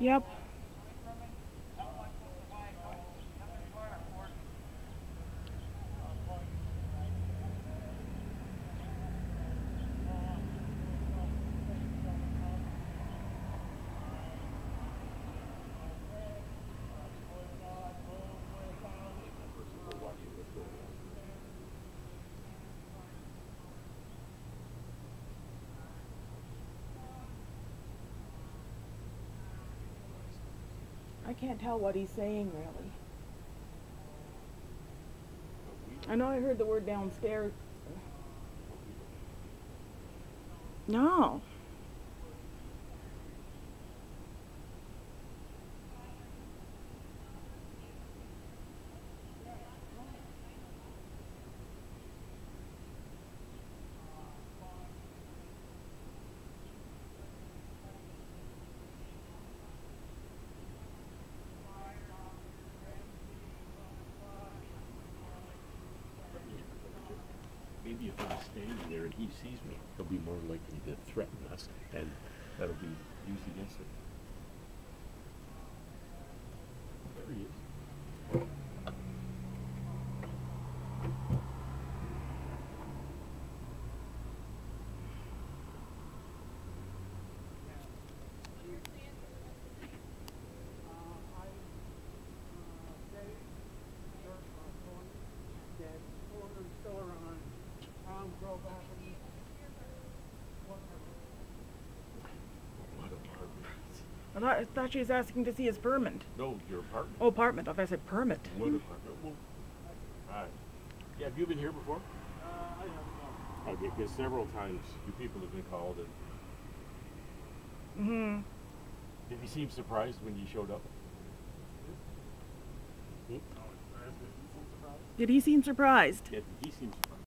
Yep. I can't tell what he's saying really. I know I heard the word downstairs. No. I'm standing there and he sees me, he'll be more likely to threaten us, and that'll be used against him. There he is. What apartment? I thought, I thought she was asking to see his permit. No, your apartment. Oh, apartment. I thought I said permit. What apartment? Well, Hi. Yeah, have you been here before? I have Okay, because several times you people have been called and Mm-hmm. did he seem surprised when you showed up? Hmm? Did he seem surprised? Yeah, he seemed surprised.